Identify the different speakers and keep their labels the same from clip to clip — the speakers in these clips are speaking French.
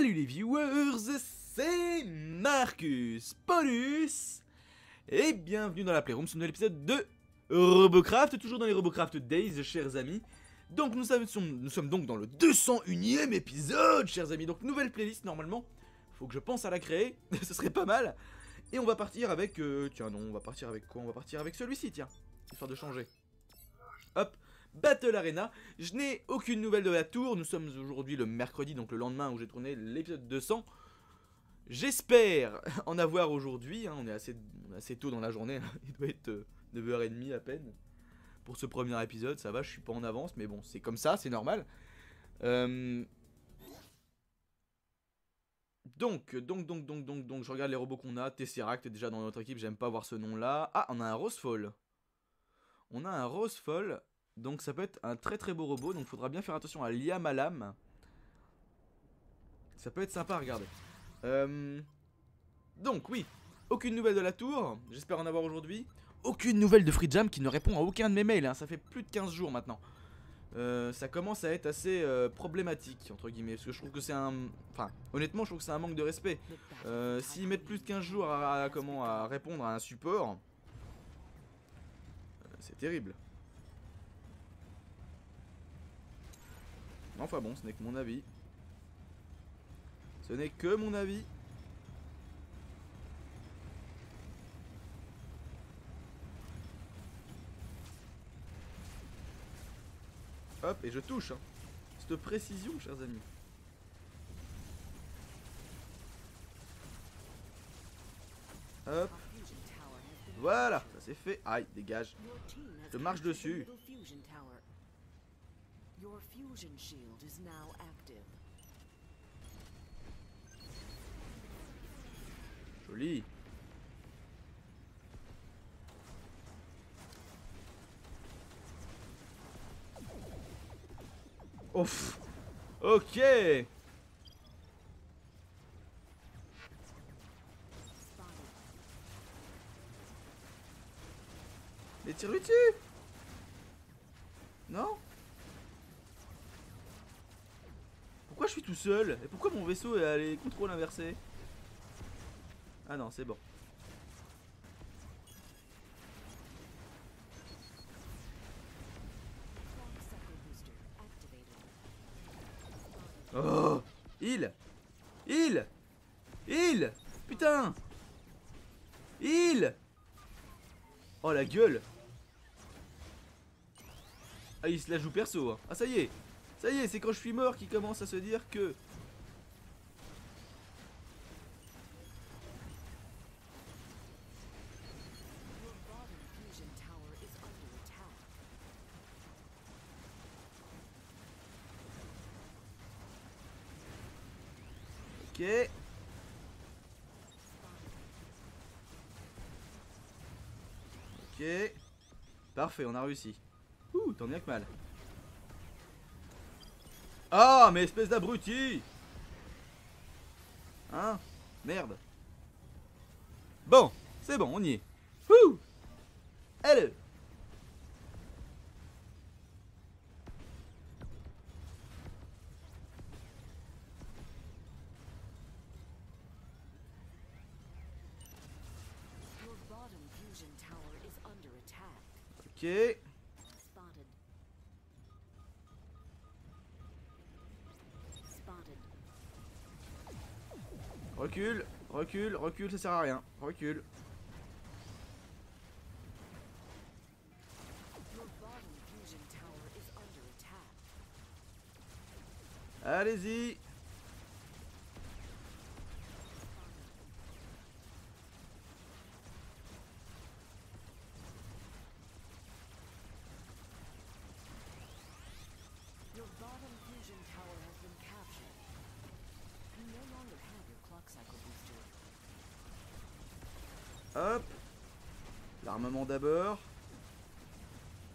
Speaker 1: Salut les viewers, c'est Marcus Paulus et bienvenue dans la Playroom sur un nouvel épisode de Robocraft, toujours dans les Robocraft Days, chers amis. Donc nous sommes, donc dans le 201ème épisode, chers amis. Donc nouvelle playlist normalement. Faut que je pense à la créer, ce serait pas mal. Et on va partir avec... euh, tiens non, on va partir avec quoi? On va partir avec celui-ci, tiens. Histoire de changer. Hop, Battle Arena. Je n'ai aucune nouvelle de la tour. Nous sommes aujourd'hui le mercredi, donc le lendemain où j'ai tourné l'épisode 200. J'espère en avoir aujourd'hui. hein. On, est assez, tôt dans la journée. hein. Il doit être euh, 9h30 à peine. Pour ce premier épisode, ça va, je suis pas en avance. Mais bon, c'est comme ça, c'est normal. Euh, Donc, donc, donc, donc, donc, donc, je regarde les robots qu'on a. Tesseract déjà dans notre équipe, j'aime pas voir ce nom-là. Ah, on a un Rosefall. On a un Rosefall. Donc ça peut être un très très beau robot. Donc faudra bien faire attention à l'IAM à l'âme. Ça peut être sympa à regarder. Euh, Donc oui, aucune nouvelle de la tour. J'espère en avoir aujourd'hui. Aucune nouvelle de Free Jam qui ne répond à aucun de mes mails. hein. Ça fait plus de 15 jours maintenant. Euh, ça commence à être assez euh, problématique entre guillemets parce que je trouve que c'est un enfin honnêtement je trouve que c'est un manque de respect euh, s'ils mettent plus de 15 jours à, à- comment à répondre à un support c'est terrible enfin bon ce n'est que mon avis ce n'est que mon avis Hop, et je touche. Hein. Cette précision, chers amis. Hop, voilà, ça c'est fait. Aïe, dégage.
Speaker 2: Je
Speaker 1: marche dessus.
Speaker 2: Your fusion shield is now active.
Speaker 1: Joli. Ouf. Ok Non Pourquoi je suis tout seul. Et pourquoi mon vaisseau a les contrôles inversés Ah non, c'est bon. Oh! Il! Il! Il! Putain! Il! Oh la gueule! Ah il se la joue perso hein. Ah ça y est Ça y est c'est quand je suis mort qu'il commence à se dire que. Ok. Ok. Parfait on a réussi. Ouh tant bien que mal Ah mais espèce d'abruti. Hein? Merde. Bon c'est bon on y est Recule, recule, recule, ça sert à rien. Recule. Allez-y.
Speaker 2: Your bottom fusion tower has been captured. You no longer have your clock cycle booster.
Speaker 1: Hop. L'armement d'abord.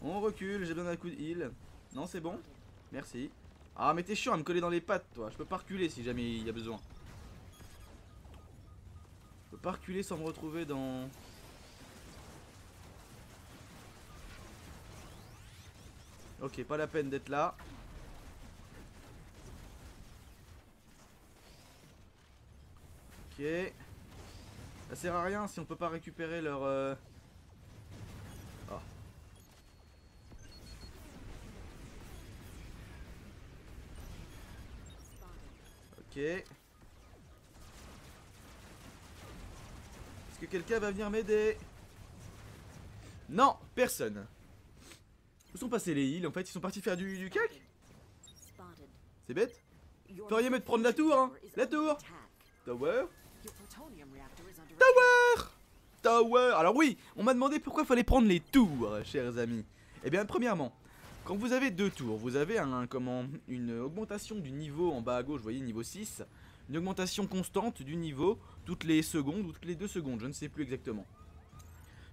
Speaker 1: On recule, j'ai besoin d'un coup de heal. Non, c'est bon Merci. Ah, mais t'es chiant à me coller dans les pattes, toi. Je peux pas reculer si jamais il y a besoin. Je peux pas reculer sans me retrouver dans... Ok, pas la peine d'être là. Ok. Ça sert à rien si on peut pas récupérer leur... euh, Est-ce que quelqu'un va venir m'aider? Non, personne. Où sont passés les heals en fait? Ils sont partis faire du, du. C'est bête Feriez mieux de prendre la tour, hein. La tour. Tower Tower Tower Alors oui, on m'a demandé pourquoi il fallait prendre les tours, chers amis. Eh bien, premièrement, quand vous avez deux tours, vous avez une augmentation du niveau en bas à gauche, vous voyez, niveau 6, une augmentation constante du niveau toutes les secondes ou toutes les deux secondes, je ne sais plus exactement.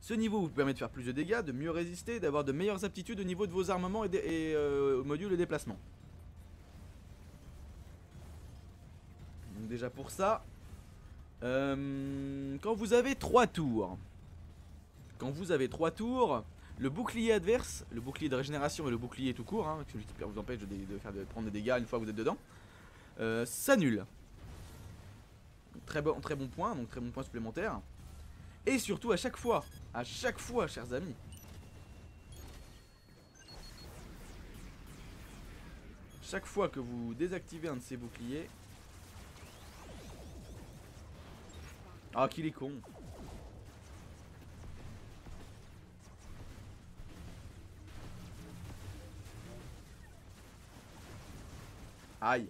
Speaker 1: Ce niveau vous permet de faire plus de dégâts, de mieux résister, d'avoir de meilleures aptitudes au niveau de vos armements et, et, euh, modules de déplacement. Donc déjà pour ça, euh, quand vous avez 3 tours, quand vous avez 3 tours, le bouclier adverse, le bouclier de régénération et le bouclier tout court, hein, qui vous empêche de, faire de prendre des dégâts une fois que vous êtes dedans, euh, s'annule. Très bon, très bon point, donc très bon point supplémentaire. Et surtout à chaque fois, à chaque fois, chers amis. Chaque fois que vous désactivez un de ces boucliers. Ah, qu'il est con. Aïe.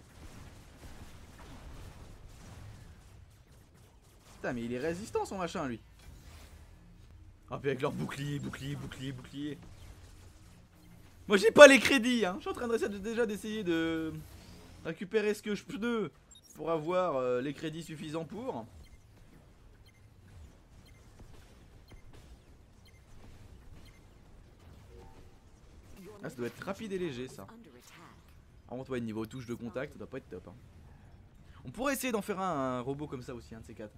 Speaker 1: Putain, mais il est résistant son machin, lui. Ah, puis avec leur bouclier, bouclier, bouclier, bouclier. Moi, j'ai pas les crédits, hein. Je suis en train de- déjà d'essayer de récupérer ce que je peux pour avoir euh, les crédits suffisants pour. Ah, ça doit être rapide et léger, ça. Par contre, ouais, niveau touche de contact, ça doit pas être top. hein. On pourrait essayer d'en faire un, un robot comme ça aussi, un de ces quatre.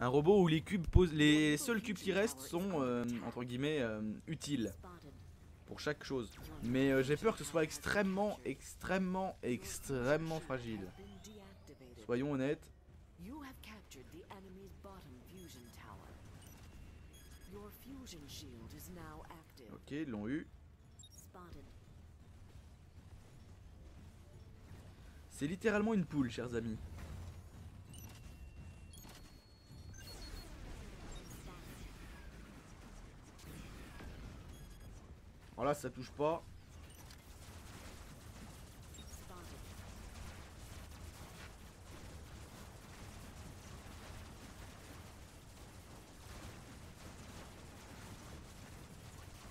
Speaker 1: Un robot où les cubes posent, les seuls cubes qui restent sont euh, entre guillemets euh, utiles pour chaque chose. Mais euh, j'ai peur que ce soit extrêmement, extrêmement, extrêmement fragile. Soyons honnêtes. Ok, ils l'ont eu. C'est littéralement une poule, chers amis. Alors là, ça touche pas.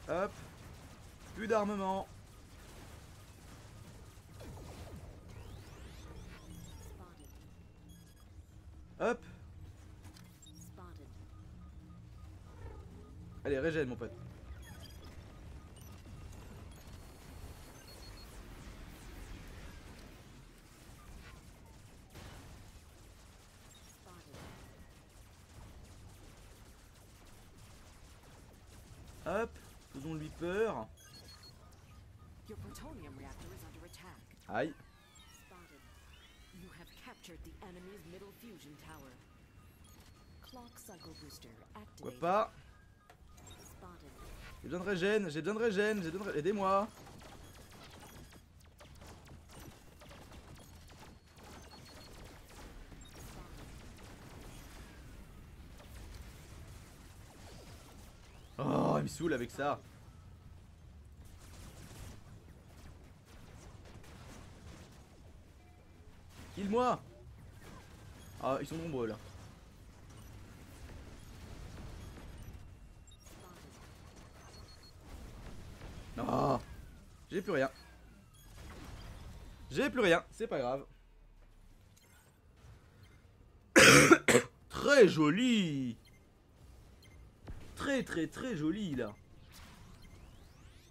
Speaker 1: Hop. Plus d'armement. Hop. Allez, régène, mon pote. Hop. Faisons-lui peur. Aïe.
Speaker 2: Have captured the enemy's middle fusion tower. Clock cycle booster
Speaker 1: Pourquoi
Speaker 2: activated.
Speaker 1: pas
Speaker 2: Spotted.
Speaker 1: J'ai besoin de régène, j'ai besoin de régène, j'ai besoin de Aidez-moi Oh, il me saoule avec ça Ah, ils sont nombreux là. Ah J'ai plus rien. J'ai plus rien, c'est pas grave. très joli Très très très joli là.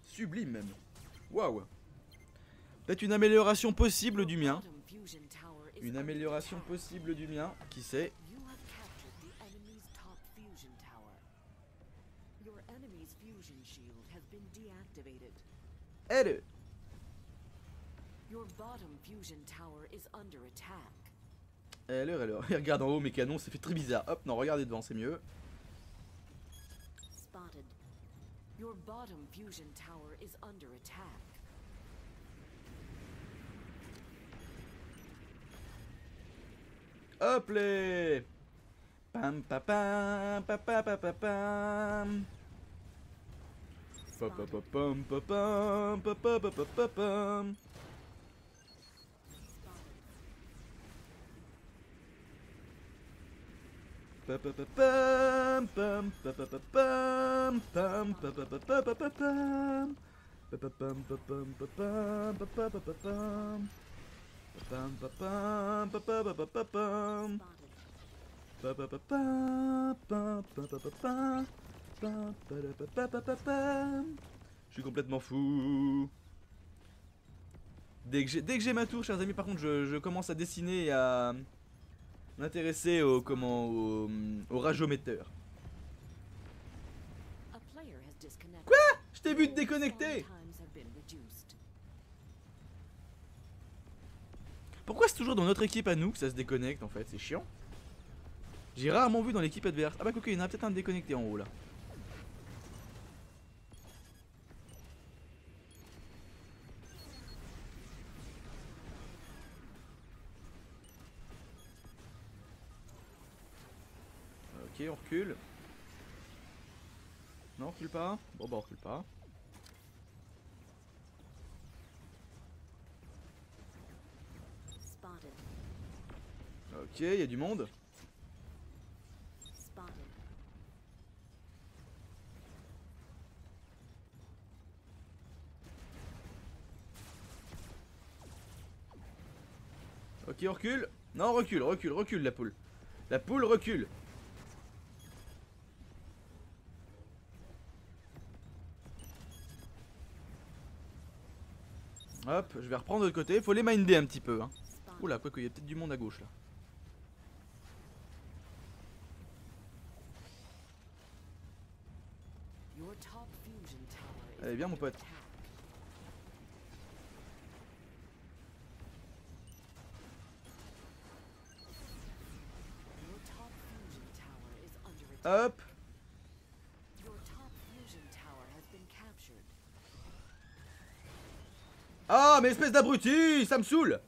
Speaker 1: Sublime même. Waouh Peut-être une amélioration possible du mien. Une amélioration possible du mien, qui sait Elle Elle, elle, elle, regarde en haut mes canons, ça fait très bizarre. Hop, non, regardez devant, c'est mieux.
Speaker 2: Spotted. Your bottom fusion tower is under attack.
Speaker 1: Hop les Pam pa pam pa pa pa pa pam Pa pa pa pam pa pam pa pa pa pa pa pam Pa pa pa pam pam pa pa pa pam pam pa pa pa pa pa pa pam Pa pa pam pa pam pa pam pa pa pa pa pam Pam pa pam pa pa pa pa pa pam
Speaker 2: Spotted.
Speaker 1: Pa pa pa pa pa pa pa pa pa pa pa da pa pa pa pa pam. Je suis complètement fou. Dès que j'ai dès que j'ai ma tour, chers amis, par contre, je, je commence à dessiner et à m'intéresser au comment au, au rageometteur. Quoi Je t'ai vu te déconnecter.
Speaker 2: Times have been reduced.
Speaker 1: Pourquoi c'est toujours dans notre équipe à nous que ça se déconnecte en fait? C'est chiant. J'ai rarement vu dans l'équipe adverse. Ah bah quoi il y en a peut-être un déconnecté en haut là. Ok, on recule. Non, on recule pas. Bon bah on recule pas. Ok, il y a du monde. Ok, on recule. Non, recule, recule, recule la poule. La poule recule. Hop, je vais reprendre de l'autre côté. Faut les minder un petit peu. Hein. Oula, quoi qu'il y a peut-être du monde à gauche là. Allez bien mon pote. Hop Ah mais espèce d'abruti Ça me saoule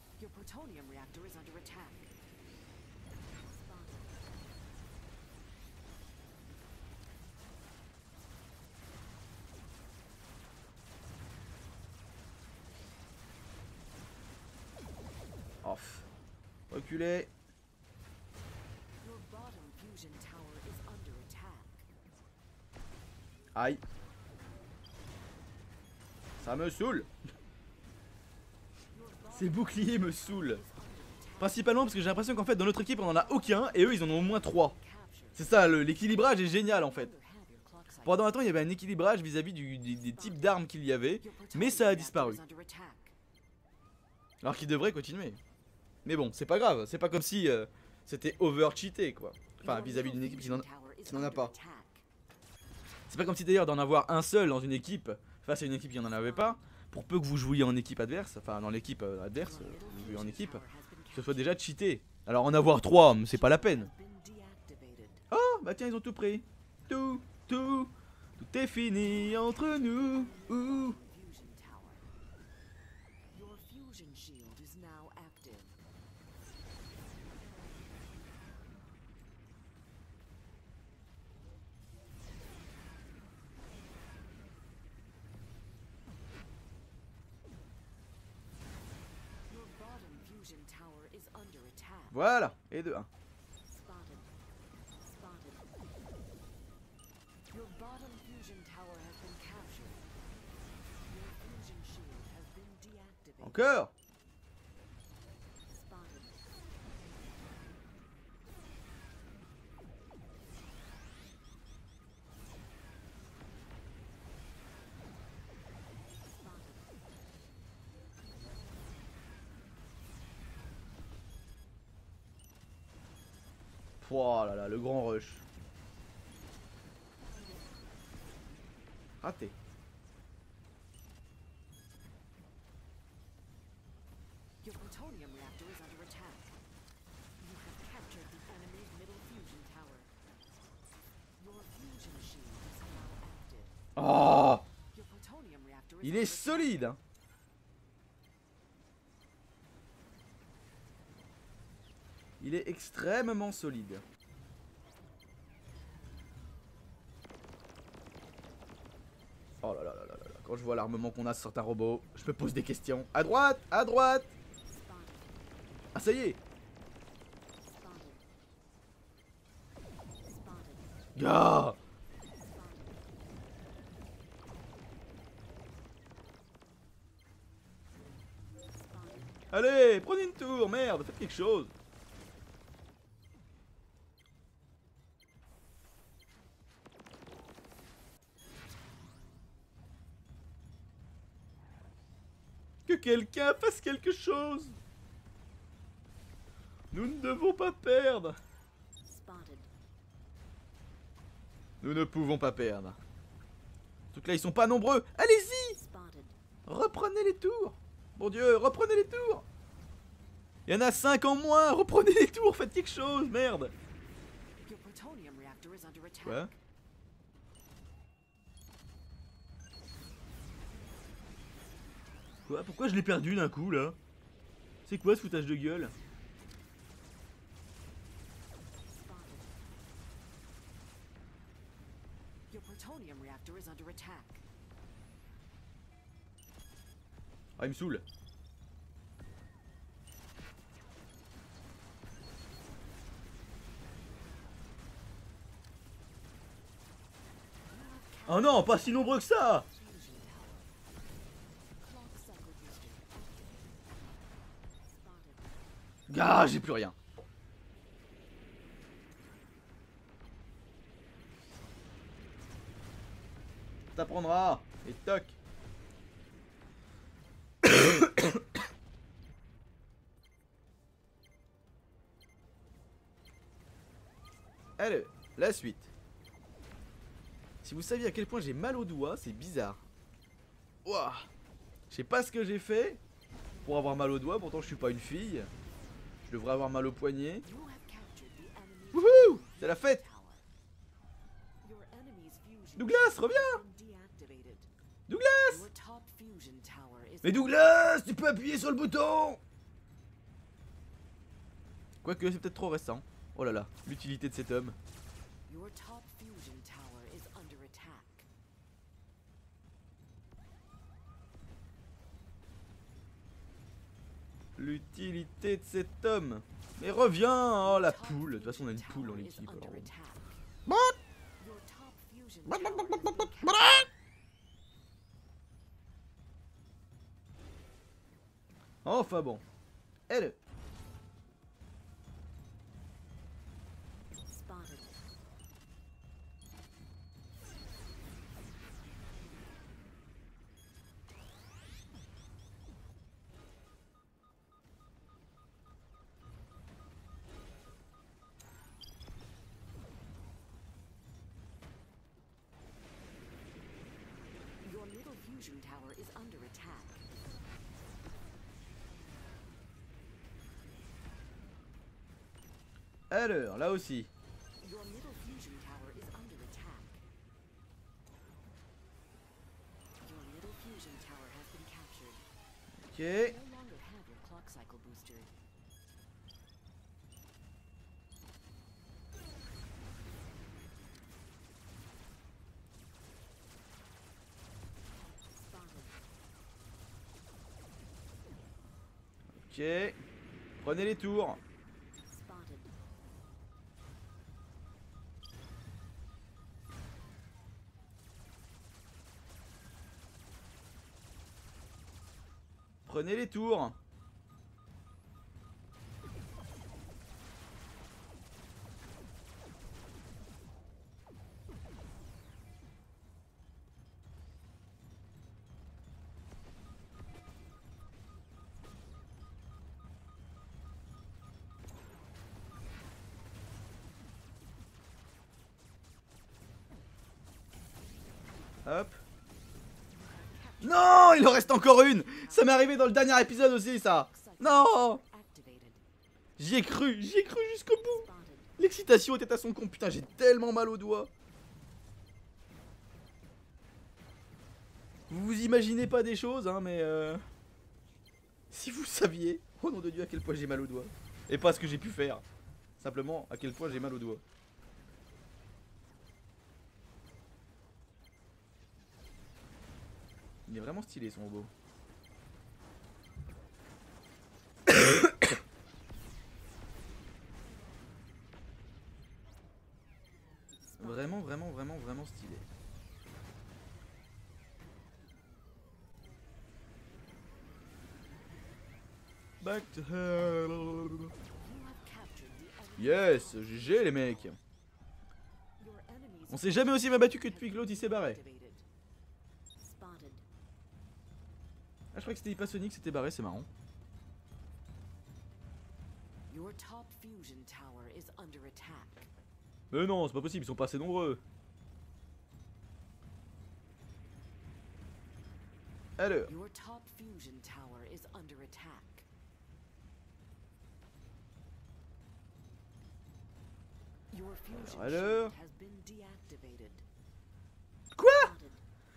Speaker 1: Aïe. Ça me saoule. Ces boucliers me saoulent. Principalement parce que j'ai l'impression qu'en fait dans notre équipe on en a aucun et eux ils en ont au moins 3.
Speaker 2: Captured.
Speaker 1: C'est ça, l'équilibrage est génial en fait. Pendant un temps il y avait un équilibrage vis-à-vis des, des types d'armes qu'il y avait, mais ça a disparu. Alors qu'il devrait continuer. Mais bon, c'est pas grave, c'est pas comme si euh, c'était over cheaté quoi. Enfin vis-à-vis d'une équipe qui n'en a pas. C'est pas comme si d'ailleurs d'en avoir un seul dans une équipe face à une équipe qui n'en avait pas, pour peu que vous jouiez en équipe adverse, enfin dans l'équipe euh, adverse, euh, vous jouez en équipe, que ce soit déjà cheaté. Alors en avoir trois, c'est pas la peine. Oh, bah tiens, ils ont tout pris. Tout, tout, tout est fini entre nous. Ouh.
Speaker 2: Fusion tower. Your fusion shield is now active. Your bottom fusion tower is under attack.
Speaker 1: Voilà, et de 1.
Speaker 2: Spotted.
Speaker 1: Oh là là, le grand rush. Raté.
Speaker 2: Ah!
Speaker 1: Il est solide. Hein. Il est extrêmement solide. Oh là là là là là. Quand je vois l'armement qu'on a sur certains robots, je me pose des questions. À droite À droite. Ah ça y est. Gars. Allez, prenez une tour, merde, faites quelque chose Que quelqu'un fasse quelque chose Nous ne devons pas perdre. Nous ne pouvons pas perdre. Surtout que là, ils sont pas nombreux. Allez-y. Reprenez les tours Mon dieu, reprenez les tours Il y en a 5 en moins Reprenez les tours, faites quelque chose, merde. Quoi? Quoi Pourquoi je l'ai perdu d'un coup, là? C'est quoi ce foutage de gueule? Ah, il me saoule. Oh non, pas si nombreux que ça Ah, j'ai plus rien. T'apprendras Et toc Allez, la suite. Si vous saviez à quel point j'ai mal au doigt, c'est bizarre. Ouah Je sais pas ce que j'ai fait pour avoir mal au doigt, pourtant je suis pas une fille. Je devrais avoir mal au poignet. Wouhou C'est la fête Douglas, reviens. Douglas Mais Douglas, tu peux appuyer sur le bouton Quoique, c'est peut-être trop récent. Oh là là, l'utilité de cet homme. L'utilité de cet homme. Mais reviens Oh la poule De toute façon, on a une poule dans l'équipe. Enfin bon. Elle.
Speaker 2: Cycle booster. Spotted.
Speaker 1: Ok. Prenez les tours. Prenez les tours. encore une Ça m'est arrivé dans le dernier épisode aussi, ça Non J'y ai cru, j'y ai cru jusqu'au bout L'excitation était à son compte, putain, j'ai tellement mal aux doigts Vous vous imaginez pas des choses, hein, mais... Euh, si vous saviez, oh nom de Dieu, à quel point j'ai mal aux doigts. Et pas ce que j'ai pu faire. Simplement, à quel point j'ai mal aux doigts. Il est vraiment stylé son robot. Vraiment, vraiment, vraiment, vraiment stylé. Back to hell. Yes, GG les mecs. On s'est jamais aussi bien battu que depuis que l'autre il s'est barré. Ah, je crois que c'était Hypasonic, c'était barré, c'est marrant.
Speaker 2: Your top fusion tower is under attack.
Speaker 1: Mais non, c'est pas possible, ils sont pas assez nombreux. Alors,
Speaker 2: Your top fusion tower is under attack. Your fusion
Speaker 1: alors
Speaker 2: shield has been deactivated.
Speaker 1: Quoi?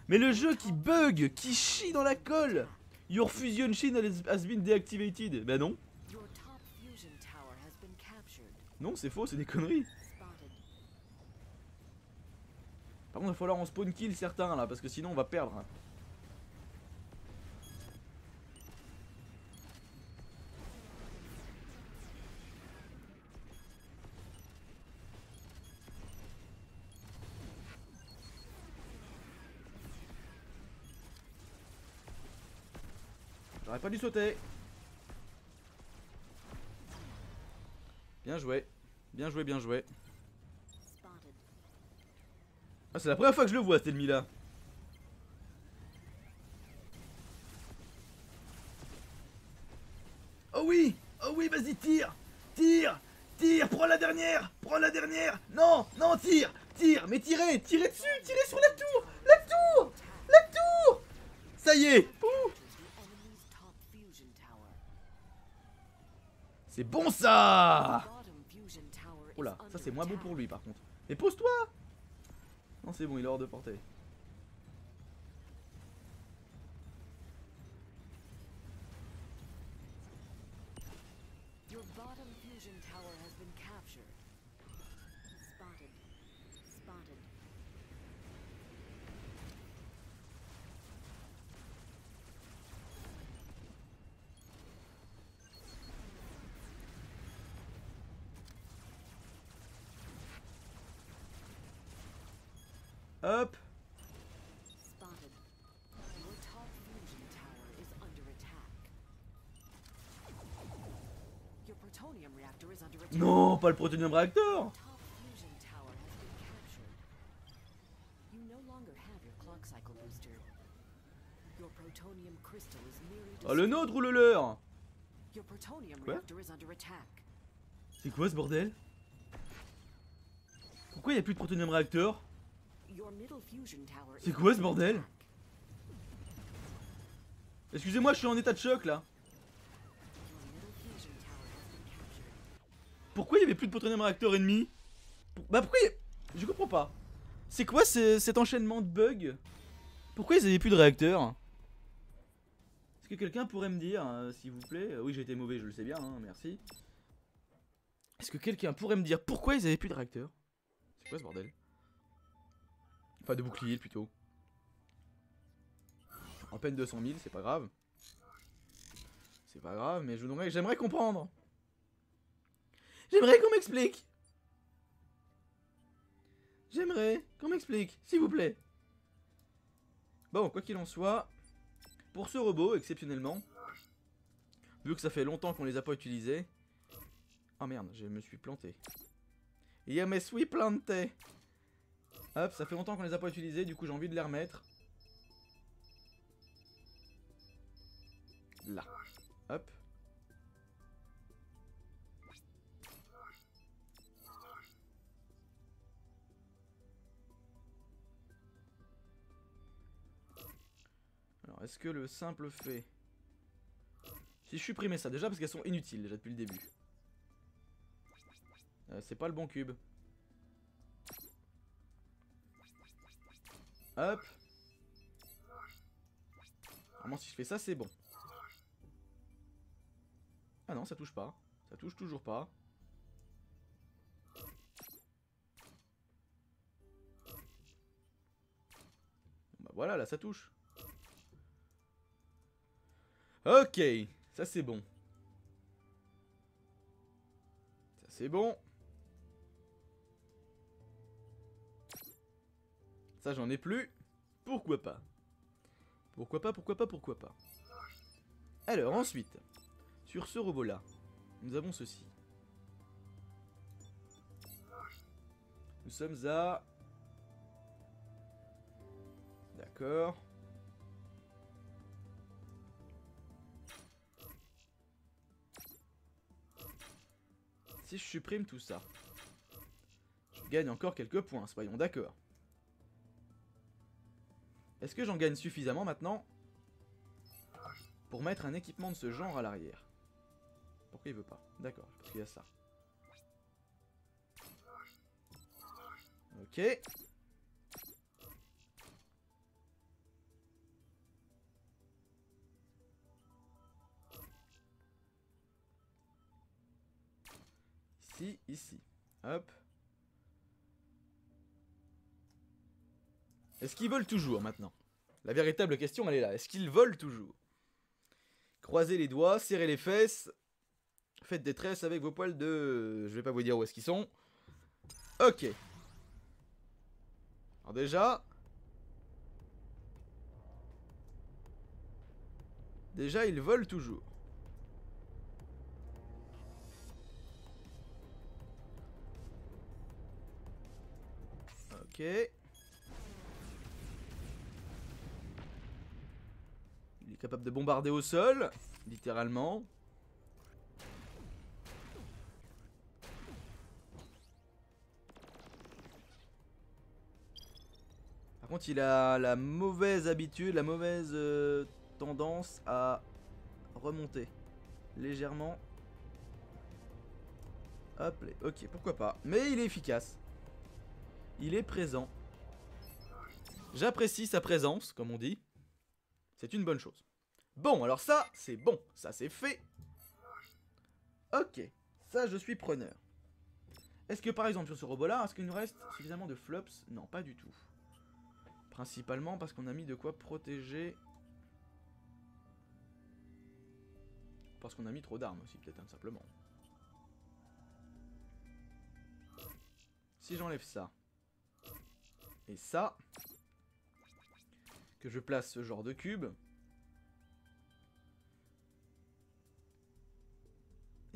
Speaker 1: Mais le jeu qui bug, qui chie dans la colle Your fusion chain has been deactivated. Bah non, non c'est faux, c'est des conneries. Par contre il va falloir en spawn kill certains là, parce que sinon on va perdre. Pas sauter. Bien joué. Bien joué, bien joué. Ah, c'est la première fois que je le vois cet ennemi là. Oh oui Oh oui, vas-y, tire Tire Tire Prends la dernière Prends la dernière Non Non, tire Tire Mais tirez Tirez dessus Tirez sur la tour La tour La tour Ça y est Ouh.
Speaker 2: The enemy's top fusion tower.
Speaker 1: C'est bon ça Oh
Speaker 2: is
Speaker 1: ça c'est moins bon pour lui par contre. Mais pose-toi Non, c'est bon, il est hors de portée.
Speaker 2: Booster. Your plutonium crystal is nearly
Speaker 1: Oh, le nôtre ou le leur? C'est quoi ce bordel? Pourquoi il y a plus de protonium réacteur
Speaker 2: Your middle fusion tower
Speaker 1: C'est quoi ce bordel. Excusez-moi, je suis en état de choc là. Pourquoi il y avait plus de protonium réacteur ennemi Bah pourquoi Je comprends pas. C'est quoi ce- cet enchaînement de bugs Pourquoi ils avaient plus de réacteur Est-ce que quelqu'un pourrait me dire, euh, s'il vous plaît Oui, j'ai été mauvais, je le sais bien, hein, merci. Est-ce que quelqu'un pourrait me dire pourquoi ils avaient plus de réacteur C'est quoi ce bordel Enfin, de bouclier plutôt. En peine 200 000, c'est pas grave. C'est pas grave, mais je j'aimerais comprendre. J'aimerais qu'on m'explique. J'aimerais qu'on m'explique, s'il vous plaît. Bon, quoi qu'il en soit, pour ce robot, exceptionnellement, vu que ça fait longtemps qu'on les a pas utilisés. Oh merde, je me suis planté. Je me suis planté. Hop, ça fait longtemps qu'on les a pas utilisés, du coup j'ai envie de les remettre. Là. Hop. Alors, est-ce que le simple fait... Si je supprimer ça, déjà parce qu'elles sont inutiles, déjà depuis le début. Euh, c'est pas le bon cube. Hop. Normalement, si je fais ça, c'est bon. Ah non, ça touche pas. Ça touche toujours pas. Bah voilà, là, ça touche. Ok, ça c'est bon. Ça c'est bon. J'en ai plus. Pourquoi pas? Pourquoi pas, pourquoi pas, pourquoi pas? Alors ensuite, sur ce robot là, nous avons ceci. Nous sommes à... D'accord. Si je supprime tout ça, je gagne encore quelques points, soyons d'accord. Est-ce que j'en gagne suffisamment maintenant pour mettre un équipement de ce genre à l'arrière? Pourquoi il veut pas? D'accord, parce qu'il y a ça. Ok. Ici, ici. Hop. Est-ce qu'ils volent toujours maintenant? La véritable question, elle est là. Est-ce qu'ils volent toujours? Croisez les doigts, serrez les fesses. Faites des tresses avec vos poils de... Je vais pas vous dire où est-ce qu'ils sont. Ok. Alors déjà... Déjà, ils volent toujours. Ok. Capable de bombarder au sol, littéralement. Par contre, il a la mauvaise habitude, la mauvaise euh, tendance à remonter légèrement. Hop, ok, pourquoi pas. Mais il est efficace. Il est présent. J'apprécie sa présence, comme on dit. C'est une bonne chose. Bon, alors ça, c'est bon. Ça, c'est fait. Ok, ça, je suis preneur. Est-ce que, par exemple, sur ce robot-là, est-ce qu'il nous reste suffisamment de flops? Non, pas du tout. Principalement parce qu'on a mis de quoi protéger... Parce qu'on a mis trop d'armes aussi, peut-être, hein, simplement. Si j'enlève ça, et ça, que je place ce genre de cube,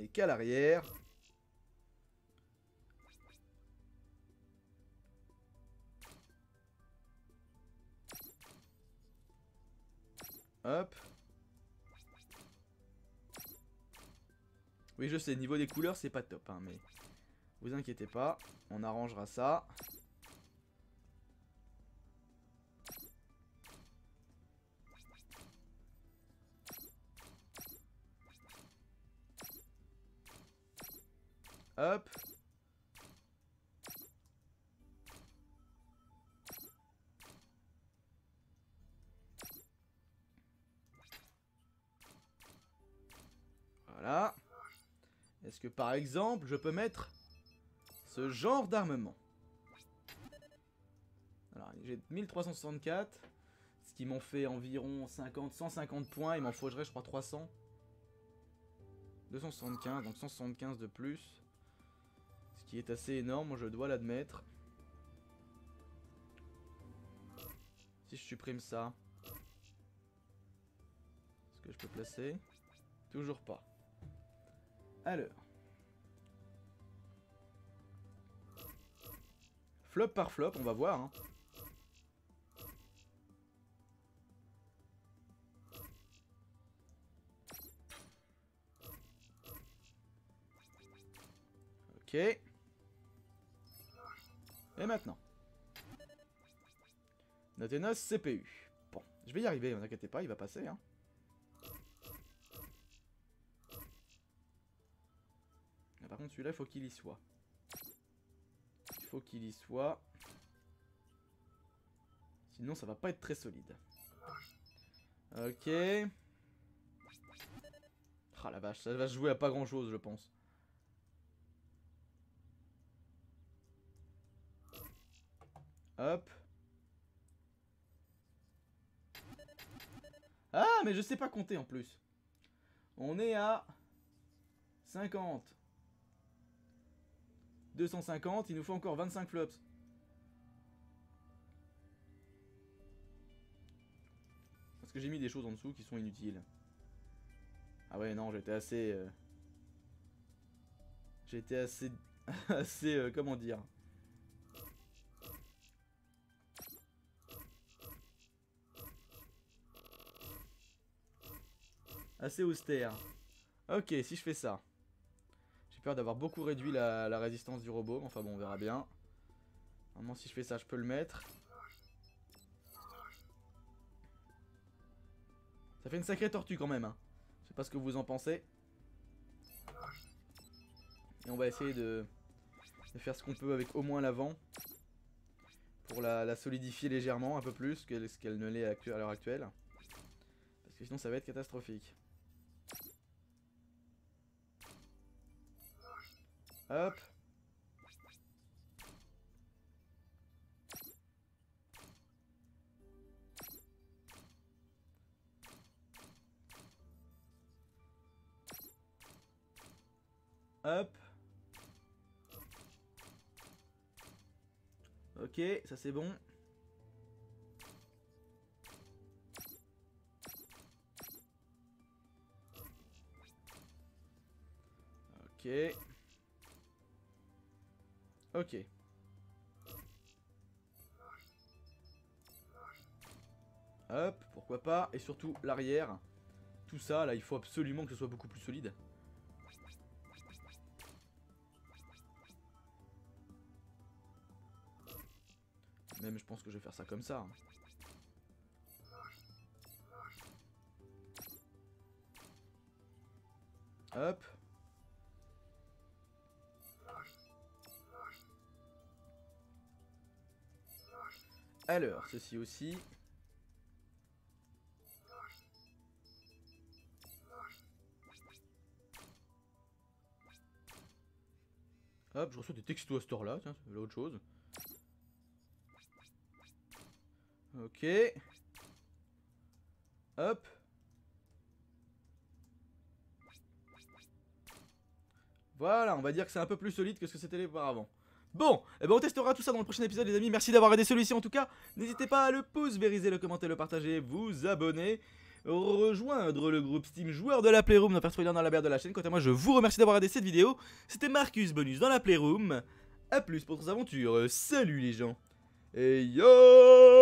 Speaker 1: qu'à l'arrière, Hop. Oui, je sais, niveau des couleurs, c'est pas top, hein, mais... Vous inquiétez pas, on arrangera ça. Voilà. Est-ce que par exemple, je peux mettre ce genre d'armement? Alors, j'ai 1364, ce qui m'en fait environ 50, 150 points. Il m'en faudrait, je crois, 300. 275, donc 175 de plus. Ce qui est assez énorme, je dois l'admettre. Si je supprime ça, est-ce que je peux placer? Toujours pas. Alors. Flop par flop, on va voir. Hein. Ok. Et maintenant. Notenos CPU. Bon, je vais y arriver, ne inquiétez pas, il va passer. Hein. par contre, celui-là, il faut qu'il y soit. Il faut qu'il y soit. Sinon, ça va pas être très solide. Ok. Ah la vache, ça va se jouer à pas grand chose, je pense. Hop. Ah, mais je sais pas compter en plus. On est à 50. 250, il nous faut encore 25 flops. Parce que j'ai mis des choses en dessous qui sont inutiles. Ah ouais, non, j'étais assez... euh, J'étais assez... assez... euh, comment dire? Assez austère. Ok, si je fais ça. J'ai peur d'avoir beaucoup réduit la, résistance du robot. mais Enfin bon, on verra bien. Normalement, si je fais ça, je peux le mettre. Ça fait une sacrée tortue quand même. Hein. Je sais pas ce que vous en pensez. Et on va essayer de, faire ce qu'on peut avec au moins l'avant. Pour la, la solidifier légèrement, un peu plus que ce qu'elle ne l'est à l'heure actuelle. Parce que sinon ça va être catastrophique. Hop. Hop. Ok, ça c'est bon. Ok. Ok. Hop, pourquoi pas. Et surtout l'arrière. Tout ça, là, il faut absolument que ce soit beaucoup plus solide. Même, je pense que je vais faire ça comme ça. hein. Hop. Alors, ceci aussi. Hop, je reçois des textos à cette heure-là, tiens, c'est autre chose. Ok. Hop. Voilà, on va dire que c'est un peu plus solide que ce que c'était auparavant. Bon, eh ben on testera tout ça dans le prochain épisode les amis, merci d'avoir aidé celui-ci en tout cas. N'hésitez pas à le pouce, vériser, le commenter, le partager, vous abonner, rejoindre le groupe Steam joueur de la Playroom, dans faire spoiler dans la barre de la chaîne. Quant à moi, je vous remercie d'avoir aidé cette vidéo. C'était Marcus Bonus dans la Playroom. A plus pour d'autres aventures, salut les gens. Et yo